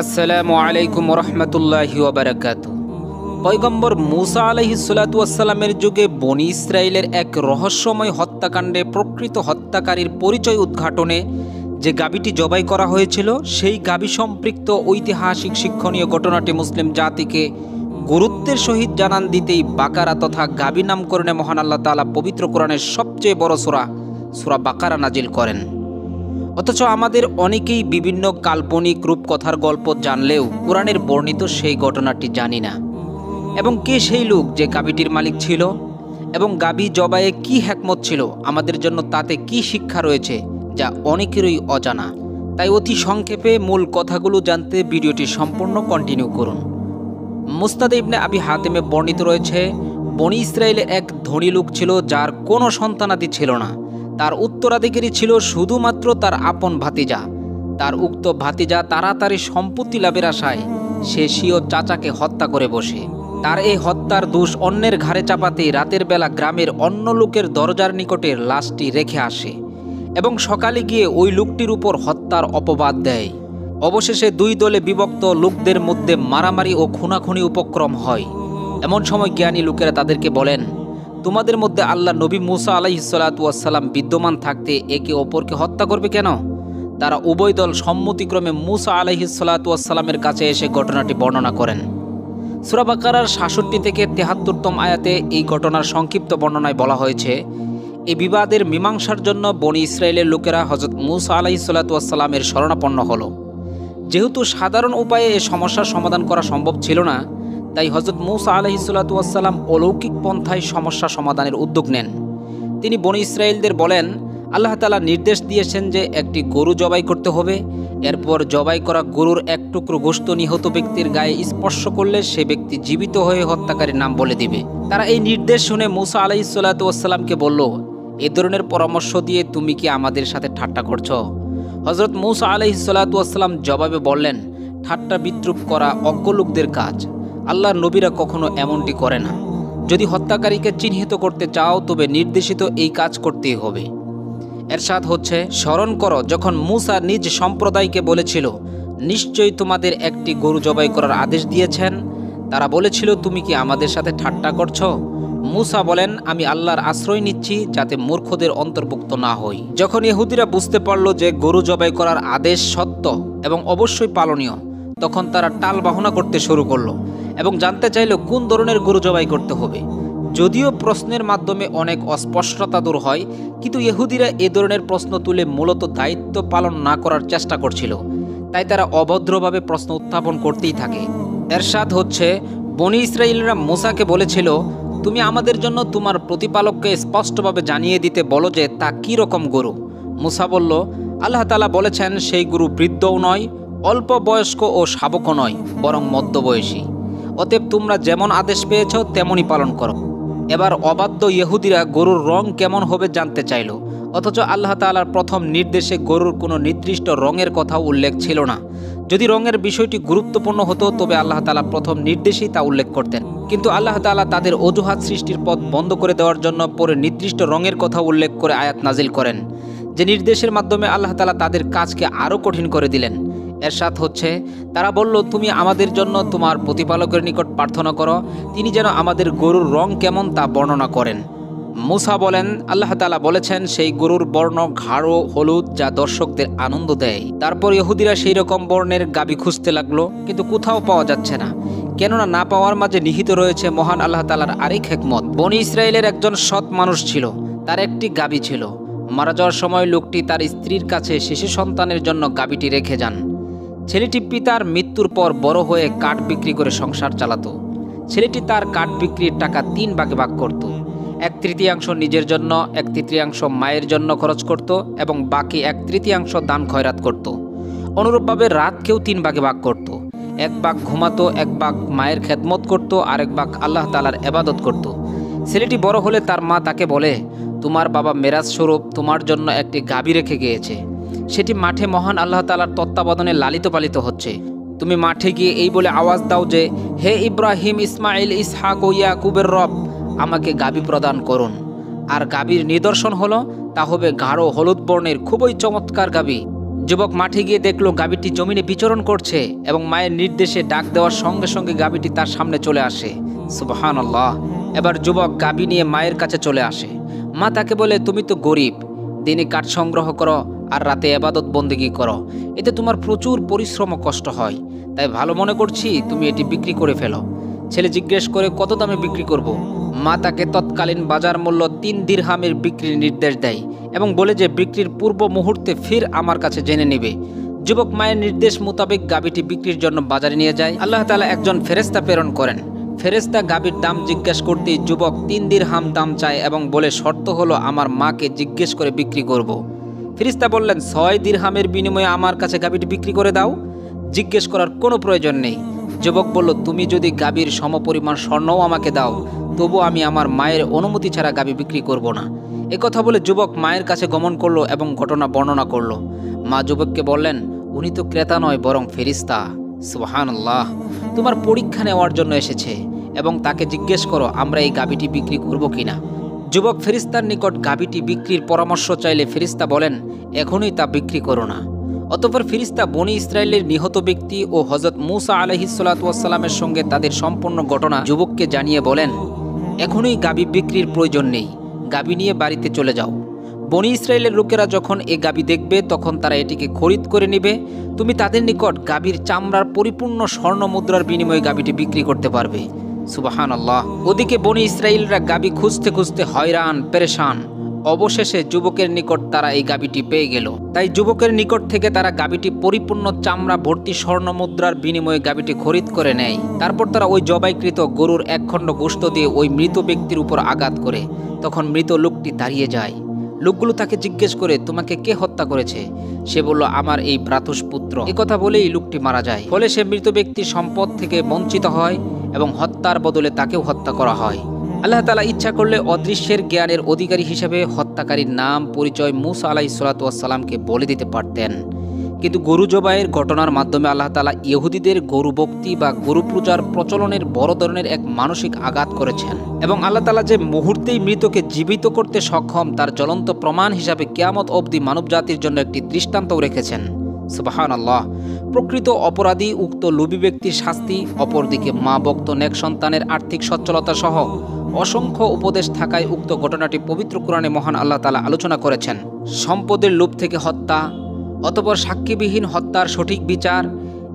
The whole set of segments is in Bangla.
আসসালামু আলাইকুম রহমতুল্লাহি ওবরাকাত পয়গম্বর মুসা আলহি সালাতামের যুগে বনি ইসরায়েলের এক রহস্যময় হত্যাকাণ্ডে প্রকৃত হত্যাকারীর পরিচয় উদ্ঘাটনে যে গাবিটি জবাই করা হয়েছিল, সেই গাবি সম্পৃক্ত ঐতিহাসিক শিক্ষণীয় ঘটনাটি মুসলিম জাতিকে গুরুত্বের সহিত জানান দিতেই বাকারা তথা গাবি নামকরণে মহান আল্লাহ তালা পবিত্র কোরআনের সবচেয়ে বড় সুরা সুরা বাকারা নাজিল করেন। অথচ আমাদের অনেকেই বিভিন্ন কাল্পনিক রূপকথার গল্প জানলেও কোরআনের বর্ণিত সেই ঘটনাটি জানি না। এবং কে সেই লোক যে গাবিটির মালিক ছিল? এবং গাবি জবায়ে কি হ্যাকমত ছিল? আমাদের জন্য তাতে কি শিক্ষা রয়েছে? যা অনেকেরই অজানা। তাই অতি সংক্ষেপে মূল কথাগুলো জানতে ভিডিওটি সম্পূর্ণ কন্টিনিউ করুন। মুস্তাদ ইবনে আবি হাতেমে বর্ণিত রয়েছে, বনি ইসরায়েলে এক ধনী লোক ছিল যার কোনো সন্তানাদি ছিল না। তার উত্তরাধিকারী ছিল শুধুমাত্র তার আপন ভাতিজা। তার উক্ত ভাতিজা তাড়াতাড়ি সম্পত্তি লাভের আশায় সে স্বীয় চাচাকে হত্যা করে বসে। তার এই হত্যার দোষ অন্যের ঘাড়ে চাপাতে রাতের বেলা গ্রামের অন্য লোকের দরজার নিকটের লাশটি রেখে আসে এবং সকালে গিয়ে ওই লোকটির উপর হত্যার অপবাদ দেয়। অবশেষে দুই দলে বিভক্ত লোকদের মধ্যে মারামারি ও খুনাখুনি উপক্রম হয়। এমন সময় জ্ঞানী লোকেরা তাদেরকে বলেন তোমাদের মধ্যে আল্লাহ নবী মুসা আলাইসালাতাম বিদ্যমান থাকতে একে অপরকে হত্যা করবে কেন? তারা উভয় দল সম্মতিক্রমে মুসা আলাইসালাতামের কাছে এসে ঘটনাটি বর্ণনা করেন। সুরাবাকার সাতষট্টি থেকে তেহাত্তরতম আয়াতে এই ঘটনার সংক্ষিপ্ত বর্ণনায় বলা হয়েছে এই বিবাদের মীমাংসার জন্য বনি ইসরায়েলের লোকেরা হজরত মুসা আলাইসাল্লাতামের শরণাপন্ন হল। যেহেতু সাধারণ উপায়ে এ সমস্যার সমাধান করা সম্ভব ছিল না তাই হজরত মুসা আলহিসাল্লাতুয়াসাল্লাম অলৌকিক পন্থায় সমস্যা সমাধানের উদ্যোগ নেন। তিনি বনি ইসরায়েলদের বলেন, আল্লাহ তালা নির্দেশ দিয়েছেন যে একটি গরু জবাই করতে হবে। এরপর জবাই করা গরুর এক টুকরো গোস্ত নিহত ব্যক্তির গায়ে স্পর্শ করলে সে ব্যক্তি জীবিত হয়ে হত্যাকারীর নাম বলে দিবে। তারা এই নির্দেশ শুনে মুসা আলাইসাল্লাতুয়াসাল্লামকে বলল, এ ধরনের পরামর্শ দিয়ে তুমি কি আমাদের সাথে ঠাট্টা করছ? হজরত মৌসা আলহিসাল্লাতুয়াসাল্লাম জবাবে বললেন, ঠাট্টা বিদ্রুপ করা অজ্ঞ লোকদের কাজ। আল্লাহর নবীরা কখনো এমনটি করে না। যদি হত্যাকারীকে চিহ্নিত করতে চাও, তবে নির্দেশিত এই কাজ করতেই হবে। এরশাদ হচ্ছে, স্মরণ করো, যখন মুসা নিজ সম্প্রদায়কে বলেছিল, নিশ্চয়ই তোমাদের একটি গরু জবাই করার আদেশ দিয়েছেন। তারা বলেছিল, তুমি কি আমাদের সাথে ঠাট্টা করছ? মুসা বলেন, আমি আল্লাহর আশ্রয় নিচ্ছি, যাতে মূর্খদের অন্তর্ভুক্ত না হই। যখন ইহুদিরা বুঝতে পারল যে গরু জবাই করার আদেশ সত্য এবং অবশ্যই পালনীয়, তখন তারা টাল বাহনা করতে শুরু করল। এবং জানতে চাইল কোন ধরনের গরু জবাই করতে হবে। যদিও প্রশ্নের মাধ্যমে অনেক অস্পষ্টতা দূর হয়, কিন্তু ইহুদিরা এ ধরনের প্রশ্ন তুলে মূলত দায়িত্ব পালন না করার চেষ্টা করছিল। তাই তারা অভদ্রভাবে প্রশ্ন উত্থাপন করতেই থাকে। এরশাদ হচ্ছে, বনি ইসরায়েলরা মোসাকে বলেছিল, তুমি আমাদের জন্য তোমার প্রতিপালককে স্পষ্টভাবে জানিয়ে দিতে বলো যে তা কী রকম গরু। মুসা বলল, আল্লাহ তালা বলেছেন, সেই গুরু বৃদ্ধও নয়, অল্প বয়স্ক ও শাবকও নয়, বরং মধ্যবয়সী। অতএব তোমরা যেমন আদেশ পেয়েছ, তেমনই পালন করো। এবার অবাধ্য ইহুদিরা গরুর রং কেমন হবে জানতে চাইল। অথচ আল্লাহ তালার প্রথম নির্দেশে গরুর কোনো নির্দিষ্ট রঙের কথাও উল্লেখ ছিল না। যদি রঙের বিষয়টি গুরুত্বপূর্ণ হতো, তবে আল্লাহ তালা প্রথম নির্দেশেই তা উল্লেখ করতেন। কিন্তু আল্লাহ তালা তাদের অজুহাত সৃষ্টির পথ বন্ধ করে দেওয়ার জন্য পরে নির্দিষ্ট রঙের কথা উল্লেখ করে আয়াত নাজিল করেন। যে নির্দেশের মাধ্যমে আল্লাহ তালা তাদের কাজকে আরও কঠিন করে দিলেন। এরশাদ হচ্ছে, তারা বলল, তুমি আমাদের জন্য তোমার প্রতিপালকের নিকট প্রার্থনা করো। তিনি যেন আমাদের গরুর রং কেমন তা বর্ণনা করেন। মুসা বলেন, আল্লাহ তালা বলেছেন, সেই গরুর বর্ণ ঘাড়ো হলুদ, যা দর্শকদের আনন্দ দেয়। তারপর ইহুদিরা সেই রকম বর্ণের গাবি খুঁজতে লাগল, কিন্তু কোথাও পাওয়া যাচ্ছে না। কেননা না পাওয়ার মাঝে নিহিত রয়েছে মহান আল্লাহ তালার আরেক হেকমত। বনি ইসরায়েলের একজন সৎ মানুষ ছিল, তার একটি গাবি ছিল। মারা যাওয়ার সময় লোকটি তার স্ত্রীর কাছে শিশু সন্তানের জন্য গাবিটি রেখে যান। ছেলেটি পিতার মৃত্যুর পর বড় হয়ে কাঠ বিক্রি করে সংসার চালাতো। ছেলেটি তার কাঠ বিক্রির টাকা তিন ভাগে ভাগ করত। এক তৃতীয়াংশ নিজের জন্য, এক তৃতীয়াংশ মায়ের জন্য খরচ করত এবং বাকি এক তৃতীয়াংশ দান খয়রাত করত। অনুরূপভাবে রাত রাতকেও তিন ভাগে ভাগ করত। এক বাঘ ঘুমাতো, এক বাঘ মায়ের খেদমত করত, আরেক বাঘ আল্লাহ তালার এবাদত করত। ছেলেটি বড় হলে তার মা তাকে বলে, তোমার বাবা মেরাজ স্বরূপ তোমার জন্য একটি গাবি রেখে গিয়েছে। সেটি মাঠে মহান আল্লাহ তালার তত্ত্বাবধানে লালিত পালিত হচ্ছে। তুমি মাঠে গিয়ে এই বলে আওয়াজ দাও যে, হে ইব্রাহিম ইসমাইল ইসহাক ও ইয়াকুবের রব, আমাকে গাবি প্রদান করুন। আর গাবির নিদর্শন হলো, তা হবে গাঢ় হলুদ বর্ণের খুবই চমৎকার গাবি। যুবক মাঠে গিয়ে দেখল গাভীটি জমিনে বিচরণ করছে এবং মায়ের নির্দেশে ডাক দেওয়ার সঙ্গে সঙ্গে গাভীটি তার সামনে চলে আসে। সুবাহান আল্লাহ এবার যুবক গাভী নিয়ে মায়ের কাছে চলে আসে। মা তাকে বলে, তুমি তো গরিব দিনে কাঠ সংগ্রহ করো আর রাতে এবাদত বন্দেগি করো। এতে তোমার প্রচুর পরিশ্রম কষ্ট হয়। তাই ভালো মনে করছি তুমি এটি বিক্রি করে ফেলো। ছেলে জিজ্ঞেস করে, কত দামে বিক্রি করব। মা তাকে তৎকালীন বাজার মূল্য তিন দিরহামের বিক্রির নির্দেশ দেয় এবং বলে যে, বিক্রির পূর্ব মুহূর্তে ফির আমার কাছে জেনে নেবে। যুবক মায়ের নির্দেশ মোতাবেক গাভীটি বিক্রির জন্য বাজারে নিয়ে যায়। আল্লাহ তালা একজন ফেরেস্তা প্রেরণ করেন। ফেরেস্তা গাভীর দাম জিজ্ঞেস করতেই যুবক তিন দিরহাম দাম চায় এবং বলে, শর্ত হলো আমার মাকে জিজ্ঞেস করে বিক্রি করব। ফেরিস্তা বললেন, ছয় দিরহামের বিনিময়ে আমার কাছে গাভীটি বিক্রি করে দাও, জিজ্ঞেস করার কোনো প্রয়োজন নেই। যুবক বলল, তুমি যদি গাভীর সমপরিমাণ স্বর্ণও আমাকে দাও, তবু আমি আমার মায়ের অনুমতি ছাড়া গাভী বিক্রি করব না। কথা বলে যুবক মায়ের কাছে গমন করল এবং ঘটনা বর্ণনা করল। মা যুবককে বললেন, উনি তো ক্রেতা নয়, বরং ফেরিস্তা সুহান তোমার পরীক্ষা নেওয়ার জন্য এসেছে এবং তাকে জিজ্ঞেস করো, আমরা এই গাভীটি বিক্রি করব কিনা। যুবক ফেরিস্তার নিকট গাভীটি বিক্রির পরামর্শ চাইলে ফেরিস্তা বলেন, এখনই তা বিক্রি করো না। অতপর ফিরিস্তা বনি ইসরায়েলের নিহত ব্যক্তি ও হজরত মুসা আলহিসাল্লামের সঙ্গে তাদের সম্পূর্ণ ঘটনা যুবককে জানিয়ে বলেন, এখনই গাবি বিক্রির প্রয়োজন নেই গাবি নিয়ে বাড়িতে চলে যাও। বনি ইসরায়েলের লোকেরা যখন এ গাবি দেখবে, তখন তারা এটিকে খরিদ করে নেবে। তুমি তাদের নিকট গাবির চামড়ার পরিপূর্ণ স্বর্ণ মুদ্রার বিনিময়ে গাবিটি বিক্রি করতে পারবে। সুবাহান আল্লাহ ওদিকে বনি ইসরায়েলরা গাবি খুঁজতে খুঁজতে হয়রান, পেরেশান। অবশেষে যুবকের নিকট তারা এই গাবিটি পেয়ে গেল। তাই যুবকের নিকট থেকে তারা গাবিটি পরিপূর্ণ চামড়া ভর্তি স্বর্ণ মুদ্রার বিনিময়ে গাবিটি খরিদ করে নেয়। তারপর তারা ওই জবাইকৃত গরুর একখণ্ড গোস্ত দিয়ে ওই মৃত ব্যক্তির উপর আঘাত করে। তখন মৃত লোকটি দাঁড়িয়ে যায়। লোকগুলো তাকে জিজ্ঞেস করে, তোমাকে কে হত্যা করেছে? সে বলল, আমার এই ভ্রাতুষ পুত্র কথা বলেই লোকটি মারা যায়। ফলে সে মৃত ব্যক্তি সম্পদ থেকে বঞ্চিত হয় এবং হত্যার বদলে তাকেও হত্যা করা হয়। আল্লাহ তালা ইচ্ছা করলে অদৃশ্যের জ্ঞানের অধিকারী হিসেবে হত্যাকারীর নাম পরিচয় মুসা আলাই সালাতামকে বলে দিতে পারতেন। কিন্তু গরু জবাইয়ের ঘটনার মাধ্যমে আল্লাহ তালা ইহুদিদের গরু ভক্তি বা গরু পূজার প্রচলনের বড় ধরনের এক মানসিক আঘাত করেছেন। এবং আল্লাহ তালা যে মুহূর্তেই মৃতকে জীবিত করতে সক্ষম, তার জ্বলন্ত প্রমাণ হিসাবে কেয়ামত অবধি মানব জাতির জন্য একটি দৃষ্টান্তও রেখেছেন। সুবাহান আল্লাহ প্রকৃত অপরাধী উক্ত লুবি ব্যক্তির শাস্তি, অপরদিকে মা বক্ত নেক সন্তানের আর্থিক সচ্ছলতা সহ অসংখ্য উপদেশ থাকায় উক্ত ঘটনাটি পবিত্র কোরআনে মহান আল্লাহ তালা আলোচনা করেছেন। সম্পদের লোভ থেকে হত্যা অতপর সাক্ষীবিহীন হত্যার সঠিক বিচার,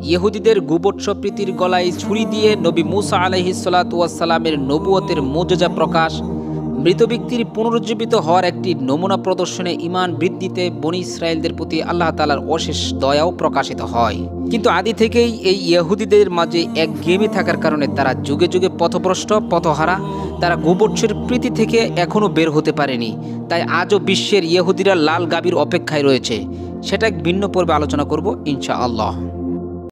ইহুদিদের গুবৎস প্রীতির গলায় ছুরি দিয়ে নবী মুসা আলহিসাল্লাতুয়াসাল্লামের নবুয়তের মোজা প্রকাশ, মৃত ব্যক্তির পুনরুজ্জীবিত হওয়ার একটি নমুনা প্রদর্শনে ইমান বৃদ্ধিতে বনি ইসরায়েলদের প্রতি আল্লাহ তালার অশেষ দয়াও প্রকাশিত হয়। কিন্তু আদি থেকেই এই ইহুদিদের মাঝে এক গেমে থাকার কারণে তারা যুগে যুগে পথভ্রষ্ট, পথহারা, তারা গোবর্ষের প্রীতি থেকে এখনও বের হতে পারেনি। তাই আজও বিশ্বের ইহুদিরা লাল গাবির অপেক্ষায় রয়েছে। সেটা এক ভিন্ন পর্বে আলোচনা করব ইনশা আল্লাহ